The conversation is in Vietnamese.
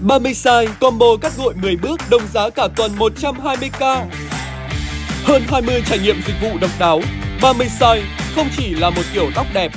30 size combo cắt gội 10 bước đồng giá cả tuần 120k. Hơn 20 trải nghiệm dịch vụ độc đáo. 30 size không chỉ là một kiểu tóc đẹp